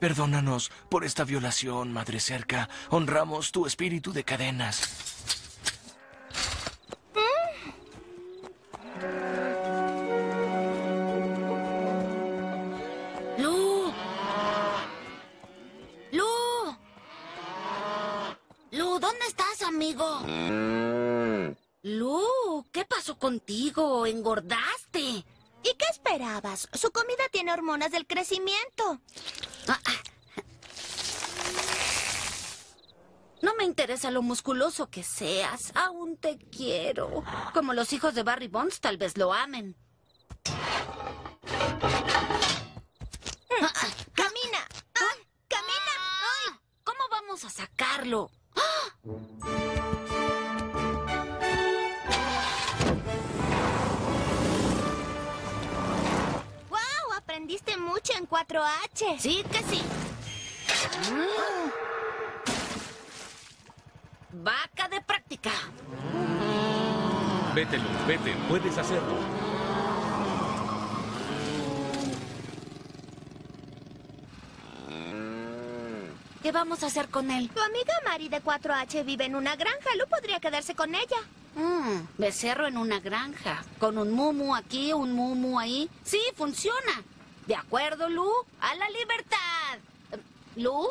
Perdónanos por esta violación, Madre Cerca. Honramos tu espíritu de cadenas. ¡Lu! ¡Lu! ¡Lu! ¿Dónde estás, amigo? ¡Lu! ¿Qué pasó contigo? ¿Engordaste? ¿Y qué esperabas? Su comida tiene hormonas del crecimiento. Ah, ah. No me interesa lo musculoso que seas. Aún te quiero. Como los hijos de Barry Bonds tal vez lo amen. Ah, ¡Camina! ¡Camina! ¡Ay! ¿Cómo vamos a sacarlo? Aprendiste mucho en 4H. Sí que sí. Vaca de práctica. Vete, Luz, vete. Puedes hacerlo. ¿Qué vamos a hacer con él? Tu amiga Mari de 4H vive en una granja. Lu podría quedarse con ella. Mm, becerro en una granja. Con un mumu aquí, un mumu ahí. Sí, funciona. ¿De acuerdo, Lu? ¡A la libertad! Eh, ¿Lu?